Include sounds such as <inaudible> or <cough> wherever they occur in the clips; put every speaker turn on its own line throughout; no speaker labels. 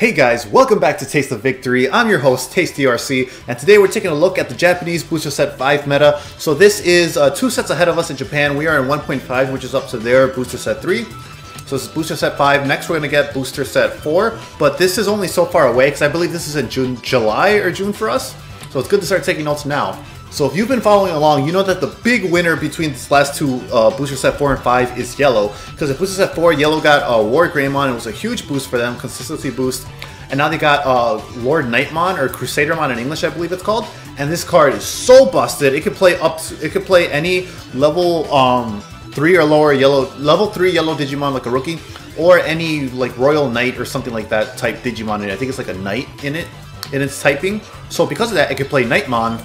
Hey guys, welcome back to Taste of Victory. I'm your host, TasteDRC, and today we're taking a look at the Japanese Booster Set 5 meta. So this is uh, two sets ahead of us in Japan. We are in 1.5, which is up to their Booster Set 3. So this is Booster Set 5. Next we're going to get Booster Set 4, but this is only so far away because I believe this is in June, July or June for us. So it's good to start taking notes now. So if you've been following along, you know that the big winner between these last two uh, Booster Set 4 and 5 is Yellow. Because if Booster Set 4, Yellow got uh, War Greymon, it was a huge boost for them, consistency boost. And now they got uh, Lord Knightmon, or Crusadermon in English, I believe it's called. And this card is so busted, it could play up to, it could play any level um, 3 or lower yellow, level 3 yellow Digimon like a rookie, or any like Royal Knight or something like that type Digimon in it. I think it's like a Knight in it, in its typing. So because of that, it could play Knightmon,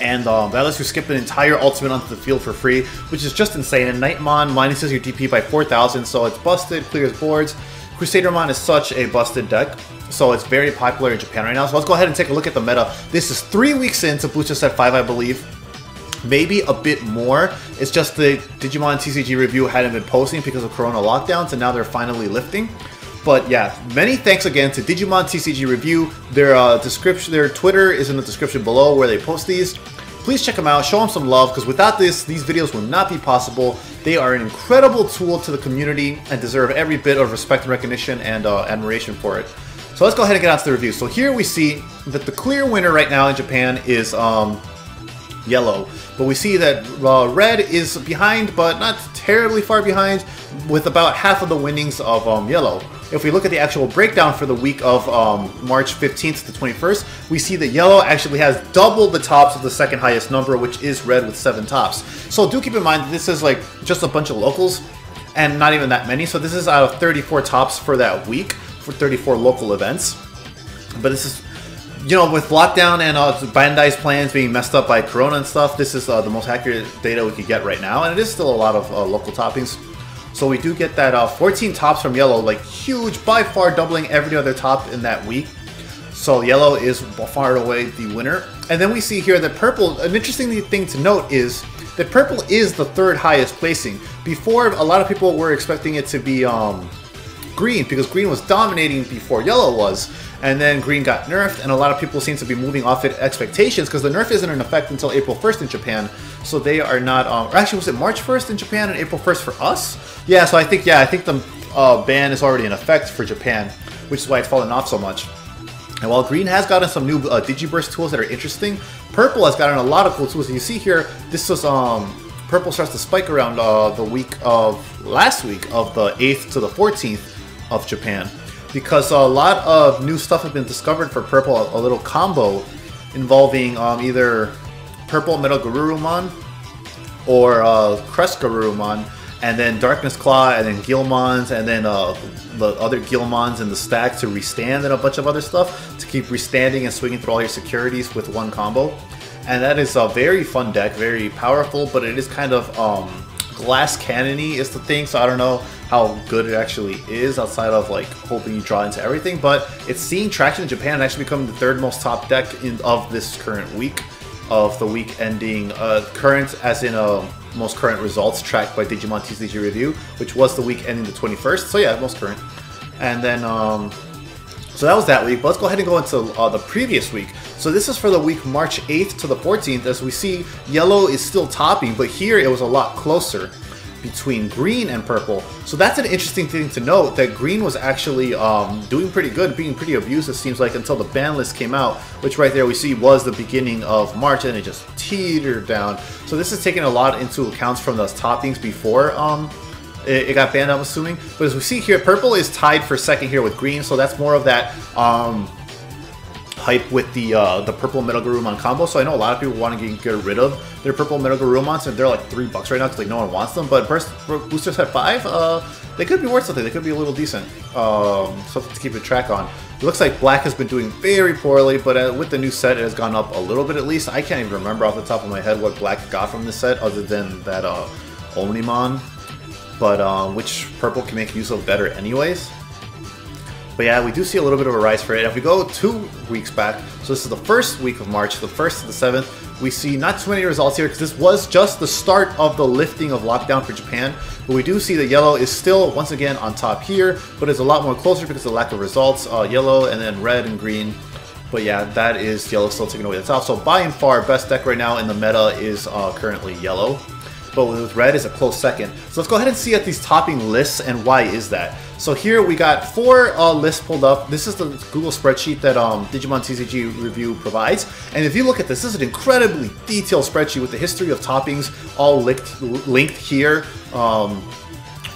and um, that lets you skip an entire ultimate onto the field for free, which is just insane. And Knightmon minuses your DP by 4,000, so it's busted, clears boards. Crusadermon is such a busted deck, so it's very popular in Japan right now. So let's go ahead and take a look at the meta. This is three weeks into Booster Set 5, I believe. Maybe a bit more. It's just the Digimon TCG review hadn't been posting because of Corona lockdowns, and now they're finally lifting. But yeah, many thanks again to Digimon TCG Review. Their uh, description, their Twitter is in the description below where they post these. Please check them out, show them some love, because without this, these videos would not be possible. They are an incredible tool to the community and deserve every bit of respect and recognition and uh, admiration for it. So let's go ahead and get on to the review. So here we see that the clear winner right now in Japan is um, yellow. But we see that uh, red is behind, but not terribly far behind, with about half of the winnings of um, yellow. If we look at the actual breakdown for the week of um, March 15th to 21st, we see that yellow actually has double the tops of the second highest number, which is red with seven tops. So do keep in mind that this is like just a bunch of locals and not even that many. So this is out of 34 tops for that week for 34 local events. But this is you know, with lockdown and uh, Bandai's plans being messed up by Corona and stuff, this is uh, the most accurate data we could get right now, and it is still a lot of uh, local toppings. So we do get that uh, 14 tops from Yellow, like huge, by far doubling every other top in that week. So Yellow is far away the winner. And then we see here that Purple, an interesting thing to note is that Purple is the third highest placing. Before, a lot of people were expecting it to be um, Green, because Green was dominating before Yellow was and then green got nerfed, and a lot of people seem to be moving off it expectations because the nerf isn't in effect until April 1st in Japan, so they are not. Um, actually, was it March 1st in Japan and April 1st for us? Yeah, so I think yeah, I think the uh, ban is already in effect for Japan, which is why it's fallen off so much. And while Green has gotten some new uh, Digiburst tools that are interesting, Purple has gotten a lot of cool tools. And you see here, this was um, Purple starts to spike around uh, the week of last week of the 8th to the 14th of Japan because a lot of new stuff has been discovered for Purple, a, little combo involving um, either Purple Metal Garurumon or uh, Crest Garurumon, and then Darkness Claw, and then Guilmons, and then uh, the other Guilmons in the stack to restand and a bunch of other stuff to keep restanding and swinging through all your securities with one combo. And that is a very fun deck, very powerful, but it is kind of um, glass cannony is the thing, so I don't know how good it actually is outside of like hoping you draw into everything. But it's seeing traction in Japan and actually becoming the third most top deck in, of this current week, of the week ending uh, current as in a uh, most current results tracked by Digimon TCG Review, which was the week ending the 21st. So yeah, most current. And then um, so that was that week, but let's go ahead and go into uh, the previous week. So this is for the week March 8th to the 14th. As we see, yellow is still topping, but here it was a lot closer between green and purple. So that's an interesting thing to note that green was actually um, doing pretty good, being pretty abused, it seems like, until the ban list came out, which right there we see was the beginning of March and it just teetered down. So this is taking a lot into account from those toppings before um, it, got banned, I'm assuming. But as we see here, purple is tied for second here with green, so that's more of that um, hype with the uh, the purple Metal Garurumon combo. So I know a lot of people want to get, get rid of their purple Metal Garurumons, and they're like three bucks right now because like no one wants them. But first booster set five, uh, they could be worth something. They could be a little decent, um, something to keep a track on. It looks like black has been doing very poorly, but uh, with the new set, it has gone up a little bit at least. I can't even remember off the top of my head what black got from this set, other than that uh, Omnimon, but um, which purple can make use of better anyways. But yeah, we do see a little bit of a rise for it. If we go two weeks back, so this is the first week of March, the 1st to the 7th, we see not too many results here because this was just the start of the lifting of lockdown for Japan. But we do see that yellow is still, once again, on top here, but it's a lot more closer because of the lack of results. Uh, yellow and then red and green. But yeah, that is yellow still taking away the top. So by and far, best deck right now in the meta is uh, currently yellow but with red is a close second. So let's go ahead and see at these topping lists and why is that. So here we got four uh, lists pulled up. This is the Google spreadsheet that um, Digimon TCG Review provides. And if you look at this, this is an incredibly detailed spreadsheet with the history of toppings all linked, linked here. Um,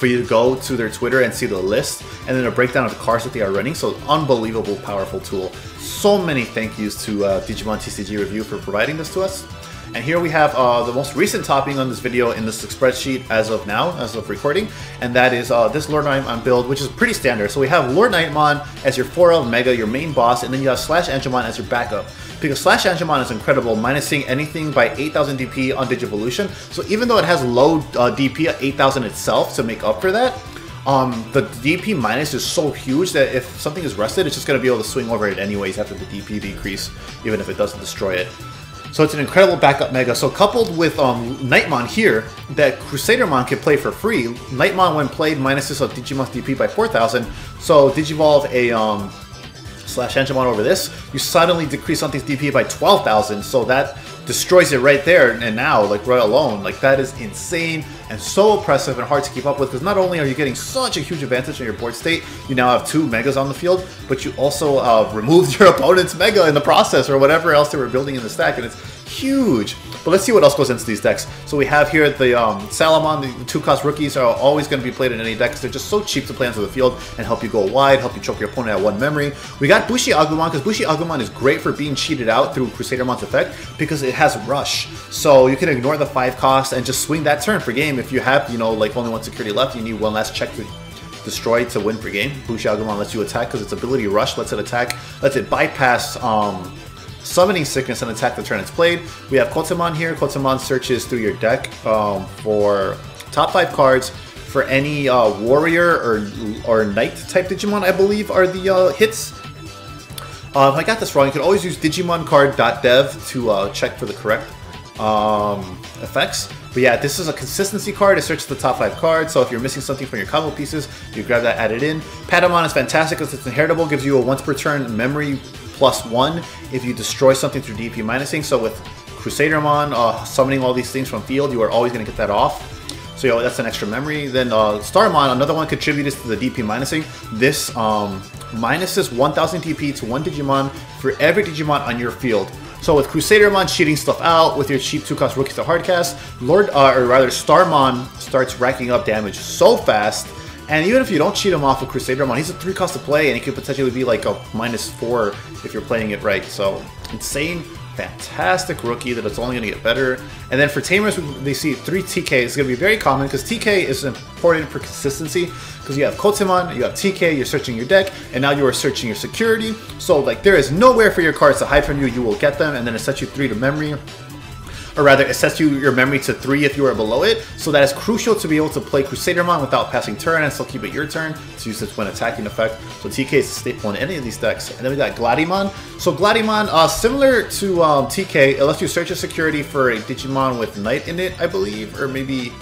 for you to go to their Twitter and see the list and then a breakdown of the cards that they are running. So unbelievable, powerful tool. So many thank yous to uh, Digimon TCG Review for providing this to us. And here we have uh, the most recent topping on this video in this spreadsheet as of now, as of recording, and that is uh, this Lord Knightmon build, which is pretty standard. So we have Lord Knightmon as your 4L Mega, your main boss, and then you have Slash Angemon as your backup. Because Slash Angemon is incredible, minusing anything by 8000 DP on Digivolution. So even though it has low uh, DP at 8000 itself to make up for that, um, the DP minus is so huge that if something is rusted, it's just going to be able to swing over it anyways after the DP decrease, even if it doesn't destroy it. So it's an incredible backup mega. So coupled with um, Knightmon here, that Crusadermon can play for free. Knightmon, when played, minuses of Digimon's DP by 4,000. So Digivolve a um, slash Angemon over this, you suddenly decrease something's DP by 12,000. So that destroys it right there and now, like right alone. Like that is insane and so oppressive and hard to keep up with because not only are you getting such a huge advantage in your board state, you now have two megas on the field, but you also uh, removed <laughs> your opponent's mega in the process or whatever else they were building in the stack, and it's huge. But let's see what else goes into these decks. So we have here the um, Salamon, the two-cost rookies are always going to be played in any deck because they're just so cheap to play onto the field and help you go wide, help you choke your opponent at one memory. We got Bushi Agumon because Bushi Agumon is great for being cheated out through Crusadermon's effect because it has Rush. So you can ignore the five cost and just swing that turn for game. If you have, you know, like only one security left, you need one last check to destroy to win per game. Bushi Agumon lets you attack because its ability Rush lets it attack, lets it bypass um, Summoning Sickness and attack the turn it's played. We have Kotemon here. Kotemon searches through your deck um, for top five cards for any uh, warrior or or knight type Digimon, I believe, are the uh, hits. Uh, if I got this wrong, you can always use DigimonCard.dev to uh, check for the correct um, effects. But yeah, this is a consistency card. It searches the top five cards, so if you're missing something from your combo pieces, you grab that, add it in. Patamon is fantastic because it's inheritable, gives you a once per turn memory plus one if you destroy something through DP minusing. So with Crusadermon uh, summoning all these things from field, you are always going to get that off. So you know, that's an extra memory. Then uh, Starmon, another one contributes to the DP minusing. This um, minuses 1000 DP to one Digimon for every Digimon on your field. So with Crusadermon cheating stuff out with your cheap two cost rookies to hardcast, Lord, uh, or rather Starmon starts racking up damage so fast and even if you don't cheat him off of Crusadermon, he's a 3 cost to play, and he could potentially be like a minus 4 if you're playing it right. So, insane, fantastic rookie that it's only going to get better. And then for Tamers, they see 3 TK is going to be very common, because TK is important for consistency, because you have Kotemon, you have TK, you're searching your deck, and now you are searching your security. So, like, there is nowhere for your cards to hide from you, you will get them, and then it sets you 3 to memory or rather it sets you your memory to 3 if you are below it, so that is crucial to be able to play Crusadermon without passing turn and still keep it your turn to use its when attacking effect. So TK is a staple in any of these decks. And then we got Gladimon. So Gladimon, uh, similar to um, TK, it lets you search a security for a Digimon with Knight in it, I believe, or maybe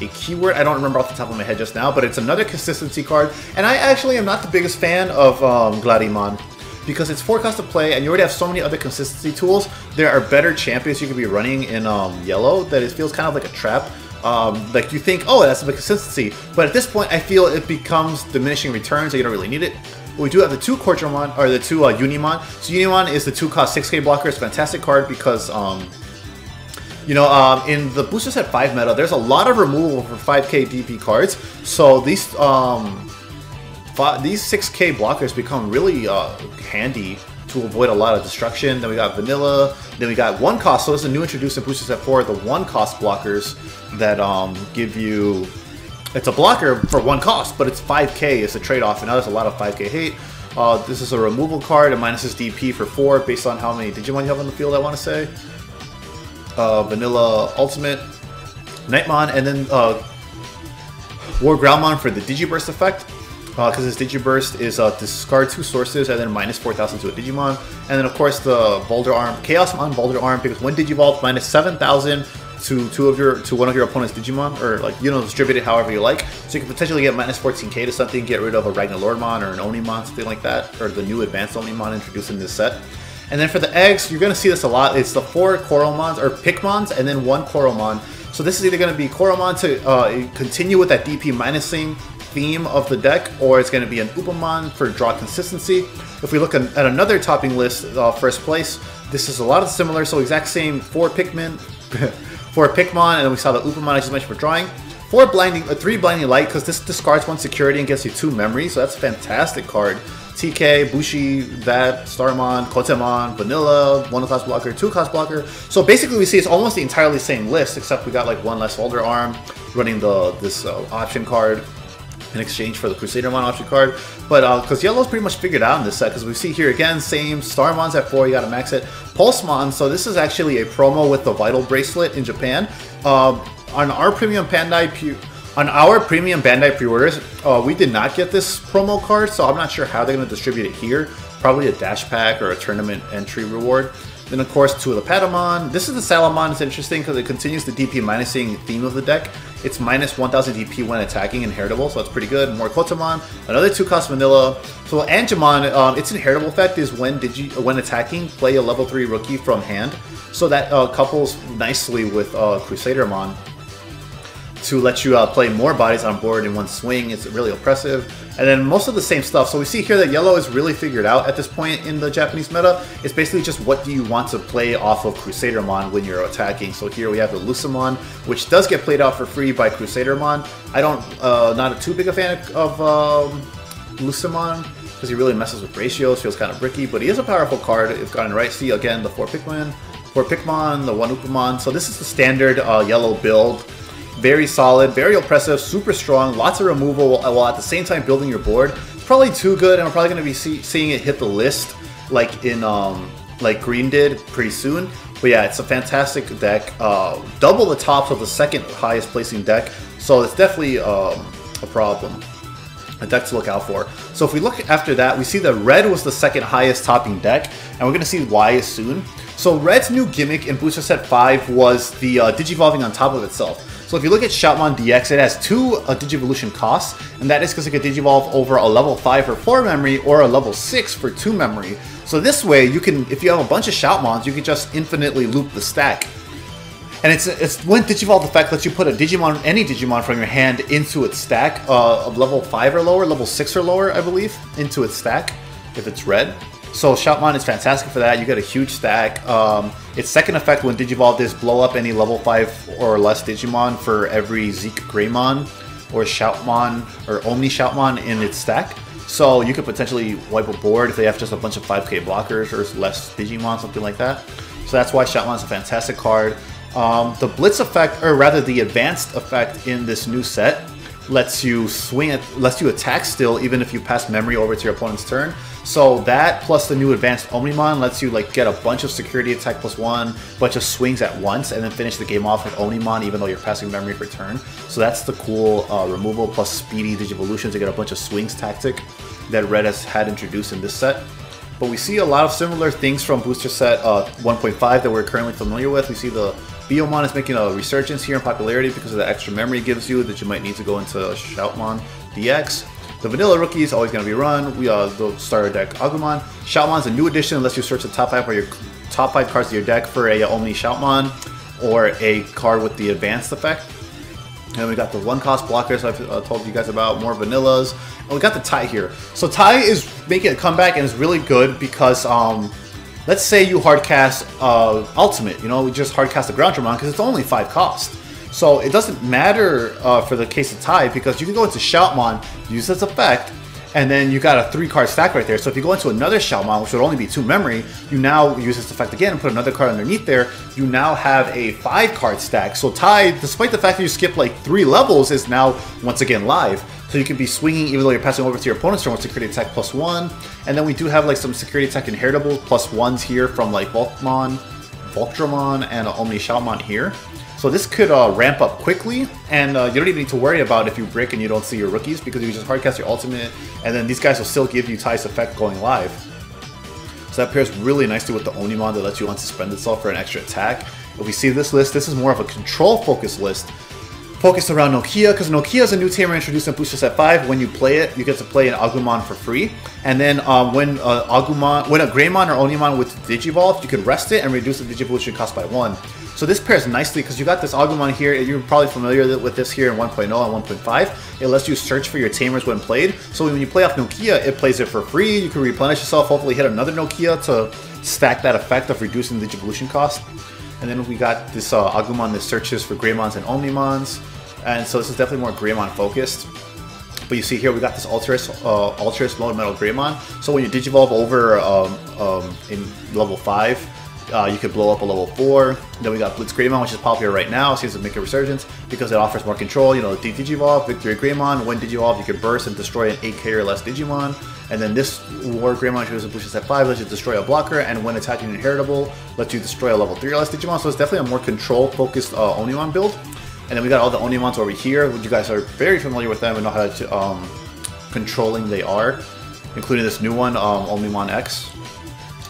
a keyword. I don't remember off the top of my head just now, but it's another consistency card. And I actually am not the biggest fan of um, Gladimon because it's forecast to play and you already have so many other consistency tools. There are better champions you could be running in um, yellow that it feels kind of like a trap. Um, like you think, oh, that's a consistency, but at this point, I feel it becomes diminishing returns, so you don't really need it. We do have the two Cortramon, or the two uh, Unimon. So Unimon is the two cost 6k blocker. It's a fantastic card because, um, you know, um, in the booster set 5 meta, there's a lot of removal for 5k DP cards. So these um, these 6k blockers become really uh, handy to avoid a lot of destruction. Then we got Vanilla. Then we got one cost. So this is a new introduced in Booster Set 4, the one cost blockers that um, give you... It's a blocker for one cost, but it's 5k. It's a trade-off, and now there's a lot of 5k hate. Uh, this is a removal card, and minuses DP for 4 based on how many Digimon you have on the field, I want to say. Uh, Vanilla Ultimate, Knightmon, and then uh, War Growlmon for the Digiburst effect. Because his Digiburst is uh, discard two sources and then minus 4,000 to a Digimon. And then, of course, the Boulder Arm, Chaos on Boulder Arm, because when Digivolve, minus 7,000 to two of your to one of your opponent's Digimon, or like you know distribute it however you like. So you can potentially get minus 14k to something, get rid of a Ragnaloardmon or an Omnimon, something like that, or the new advanced Omnimon introduced in this set. And then for the eggs, you're gonna see this a lot. It's the four Coromons or Pikmons, and then one Coromon. So this is either gonna be Coromon to uh, continue with that DP minusing theme of the deck, or it's gonna be an Upamon for draw consistency. If we look at another topping list, uh, first place, this is a lot of similar, so exact same four Pikmin, <laughs> for Pikmon, and then we saw the Upamon I just mentioned for drawing. Four blinding, uh, three blinding light because this discards one security and gets you two memory, so that's a fantastic card. TK, Bushi, that, Starmon, Kotemon, Vanilla, one cost blocker, two cost blocker. So basically, we see it's almost the entirely same list, except we got like one less Boulder Arm, running the this uh, option card, in exchange for the Crusadermon option card. But because uh, yellow's pretty much figured out in this set, because we see here again, same Starmon's at 4, you gotta max it. Pulse Pulsemon, so this is actually a promo with the Vital Bracelet in Japan. Uh, on our premium Bandai on our premium Bandai pre-orders, uh, we did not get this promo card, so I'm not sure how they're going to distribute it here. Probably a dash pack or a tournament entry reward. Then of course two of the Patamon. This is the Salamon, it's interesting because it continues the DP minusing theme of the deck. It's minus 1000 DP when attacking, inheritable, so that's pretty good. More Kotemon, another 2 cost Vanilla. So Angemon, um, its inheritable effect is when digi when attacking, play a level 3 rookie from hand. So that uh, couples nicely with uh, Crusadermon to let you uh, play more bodies on board in one swing. It's really oppressive. And then most of the same stuff. So we see here that yellow is really figured out at this point in the Japanese meta. It's basically just what do you want to play off of Crusadermon when you're attacking. So here we have the Lucemon, which does get played out for free by Crusadermon. I don't, uh, not a too big a fan of um, because he really messes with ratios, feels kind of bricky, but he is a powerful card if gotten right. See, again, the 4 Pikmin, 4 Pikmon, the 1 Upamon. So this is the standard uh, yellow build. Very solid, very oppressive, super strong, lots of removal while at the same time building your board. It's probably too good, and we're probably going to be see seeing it hit the list like in um, like Green did pretty soon. But yeah, it's a fantastic deck. Uh, double the tops of the second highest placing deck, so it's definitely um, a problem. A deck to look out for. So if we look after that, we see that red was the second highest topping deck, and we're going to see why soon. So red's new gimmick in Booster Set 5 was the uh, Digivolving on top of itself. So if you look at Shoutmon DX, it has two uh, Digivolution costs, and that is because it can Digivolve over a level 5 for 4 memory or a level 6 for 2 memory. So this way, you can, if you have a bunch of Shoutmons, you can just infinitely loop the stack. And it's it's when Digivolve effect lets you put a Digimon, any Digimon from your hand into its stack uh, of level 5 or lower, level 6 or lower, I believe, into its stack, if it's red. So Shoutmon is fantastic for that. You get a huge stack. Um, its second effect when Digivolved is blow up any level 5 or less Digimon for every Zeke Greymon or Shoutmon or Omni Shoutmon in its stack. So you could potentially wipe a board if they have just a bunch of 5k blockers or less Digimon, something like that. So that's why Shoutmon is a fantastic card. Um, the Blitz effect, or rather the advanced effect in this new set, lets you swing it, lets you attack still even if you pass memory over to your opponent's turn. So that plus the new advanced Omnimon lets you like get a bunch of security attack plus one, bunch of swings at once, and then finish the game off with Omnimon even though you're passing memory per turn. So that's the cool uh, removal plus speedy Digivolution to get a bunch of swings tactic that Red has had introduced in this set. But we see a lot of similar things from booster set uh, 1.5 that we're currently familiar with. We see the Biyomon is making a resurgence here in popularity because of the extra memory it gives you that you might need to go into Shoutmon DX. The vanilla rookie is always going to be run. We uh, the starter deck Agumon. Shoutmon's a new addition unless you search the top five or your top five cards of your deck for a uh, Omni Shoutmon or a card with the advanced effect. And we got the one cost blockers I've uh, told you guys about, more vanillas. And we got the Tai here. So Tai is making a comeback and is really good because um, let's say you hardcast uh, Ultimate, you know, we just hardcast the Groundramon because it's only 5 cost. So it doesn't matter uh, for the case of Tai because you can go into Shoutmon, use this effect, and then you got a three card stack right there. So if you go into another Shoutmon, which would only be two memory, you now use this effect again and put another card underneath there. You now have a five card stack. So Tai, despite the fact that you skip like three levels, is now once again live. So you can be swinging even though you're passing over to your opponent's turn with security attack plus one. And then we do have like some security attack inheritable plus ones here from like Volkmon, Voltramon, and Omni Shoutmon here. So this could uh, ramp up quickly, and uh, you don't even need to worry about if you break and you don't see your rookies, because you just hardcast your ultimate, and then these guys will still give you Tai's effect going live. So that pairs really nicely with the Omnimon that lets you unsuspend itself for an extra attack. If we see this list, this is more of a control-focused list, focused around Nokia, because Nokia is a new tamer introduced in Booster Set 5. When you play it, you get to play an Agumon for free. And then um, when uh, Agumon, when a Greymon or Omnimon with Digivolve, you can rest it and reduce the Digivolution cost by one. So this pairs nicely because you got this Agumon here. You're probably familiar with this here in 1.0 and 1.5. It lets you search for your tamers when played. So when you play off Nokia, it plays it for free. You can replenish yourself, hopefully hit another Nokia to stack that effect of reducing the Digivolution cost. And then we got this uh, Agumon that searches for Greymons and Omnimons. And so this is definitely more Greymon focused. But you see here, we got this Alterous, uh, Alterous Mode Metal Greymon. So when you Digivolve over um, um, in level 5, uh, you could blow up a level 4. Then we got Blitz Greymon, which is popular right now, seems to make a resurgence because it offers more control. You know, Digivolve, Victory Greymon. When Digivolve, you can burst and destroy an 8k or less Digimon. And then this War Greymon, which is a boost at 5, lets you destroy a blocker, and when attacking inheritable, lets you destroy a level 3 or less Digimon. So it's definitely a more control-focused uh, Omnimon build. And then we got all the Omnimons over here, which you guys are very familiar with them and know how to, um, controlling they are, including this new one, um, Omnimon X.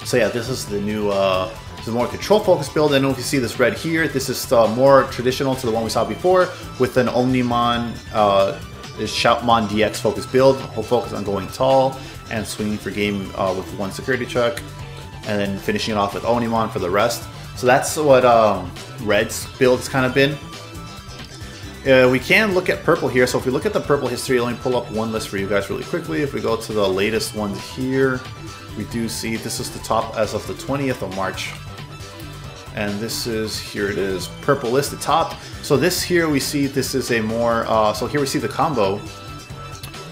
So yeah, this is the new uh, a more control focused build. And if you see this red here, this is uh, more traditional to the one we saw before with an Omnimon uh, Shoutmon DX focused build. Whole focus on going tall and swinging for game uh, with one security check. And then finishing it off with Omnimon for the rest. So that's what um, Red's build's kind of been. Uh, we can look at purple here. So if we look at the purple history, let me pull up one list for you guys really quickly. If we go to the latest ones here, we do see this is the top as of the 20th of March and this is here it is purple list at top so this here we see this is a more uh, so here we see the combo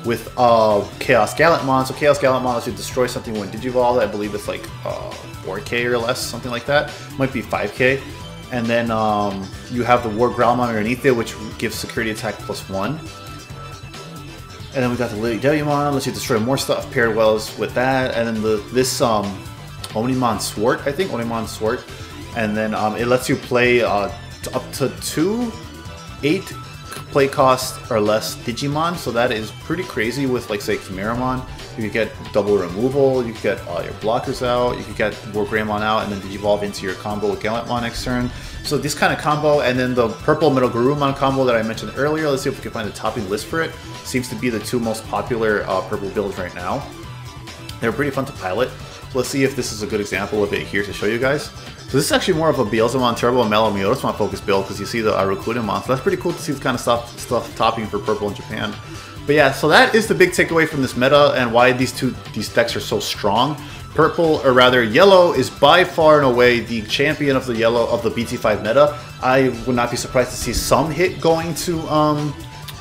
with uh, Chaos Gallantmon. So Chaos Gallantmon lets you destroy something when Digivolve. I believe it's like uh, 4k or less, something like that. Might be 5k. And then um, you have the War Growlmon underneath it, which gives security attack plus one. And then we got the Lily Devimon, lets you destroy more stuff paired well with that. And then the this um, Omnimon Zwart, I think, Omnimon Zwart and then um, it lets you play uh, up to two eight play cost or less Digimon, so that is pretty crazy with like say Chimeramon. You could get double removal, you could get all your blockers out, you could get War Greymon out, and then Digivolve into your combo with Gallantmon next turn. So this kind of combo, and then the purple Metal Garurumon combo that I mentioned earlier, let's see if we can find a topping list for it. Seems to be the two most popular uh, purple builds right now. They're pretty fun to pilot. Let's see if this is a good example of it here to show you guys. So this is actually more of a Beelzemon Turbo and MaloMyotismon focused build because you see the Arukudamon. So that's pretty cool to see the kind of stuff, stuff topping for purple in Japan. But yeah, so that is the big takeaway from this meta and why these two these decks are so strong. Purple, or rather yellow, is by far and away the champion of the yellow of the BT5 meta. I would not be surprised to see some hit going to um,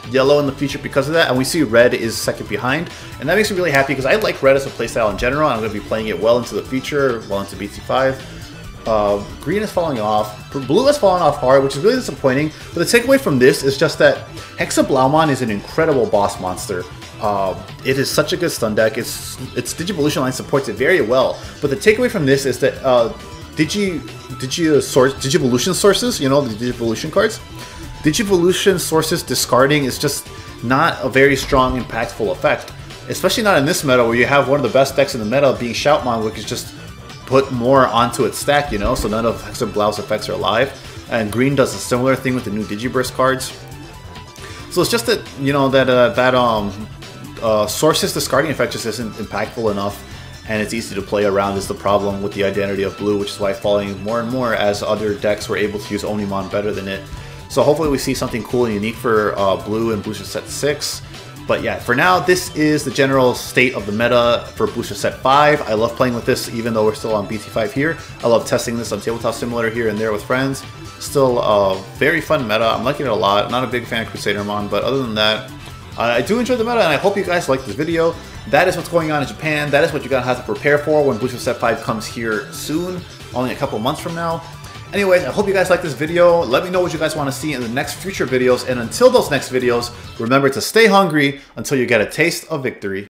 yellow in the future because of that, and we see red is second behind, and that makes me really happy because I like red as a playstyle in general, I'm going to be playing it well into the future, well into BT5. Uh, green is falling off. Blue has fallen off hard, which is really disappointing. But the takeaway from this is just that Hexeblaumon is an incredible boss monster. Uh, it is such a good stun deck. Its its Digivolution line supports it very well. But the takeaway from this is that uh, Digi Digi source Digivolution sources, you know the Digivolution cards, Digivolution sources discarding is just not a very strong, impactful effect. Especially not in this meta where you have one of the best decks in the meta being Shoutmon, which is just put more onto its stack, you know, so none of Hexablau's effects are alive. And green does a similar thing with the new Digiburst cards. So it's just that, you know, that uh, that um, uh, Source's discarding effect just isn't impactful enough and it's easy to play around is the problem with the identity of blue, which is why falling more and more as other decks were able to use Omnimon better than it. So hopefully we see something cool and unique for uh, blue and booster set 6. But yeah, for now, this is the general state of the meta for Booster Set 5. I love playing with this even though we're still on BT5 here. I love testing this on Tabletop Simulator here and there with friends. Still a very fun meta. I'm liking it a lot. I'm not a big fan of Crusader Mon, but other than that, I do enjoy the meta and I hope you guys like this video. That is what's going on in Japan. That is what you're going to have to prepare for when Booster Set 5 comes here soon, only a couple months from now. Anyways, I hope you guys like this video. Let me know what you guys want to see in the next future videos. And until those next videos, remember to stay hungry until you get a taste of victory.